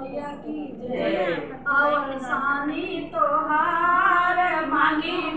मैया की जय। अवसानी तोहार मांगी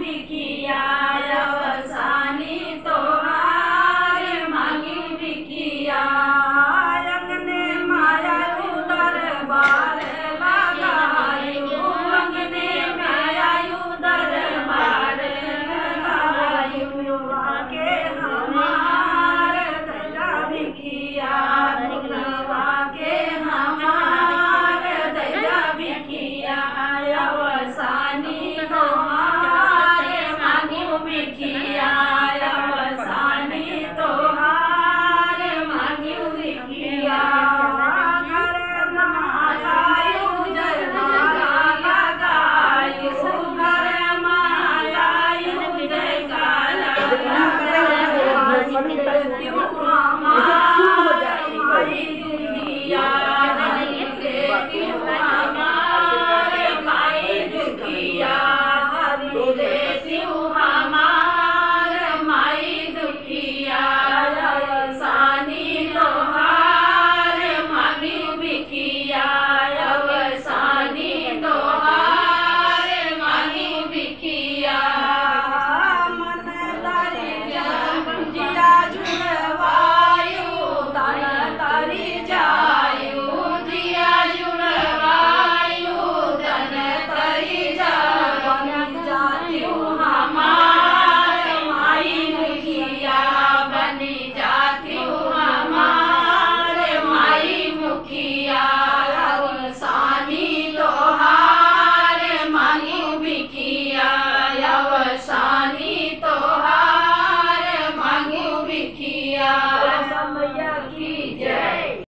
अवसानी तुम्हारे मांगू बिखिया अवसानी तुम्हारे मांगू बिखिया You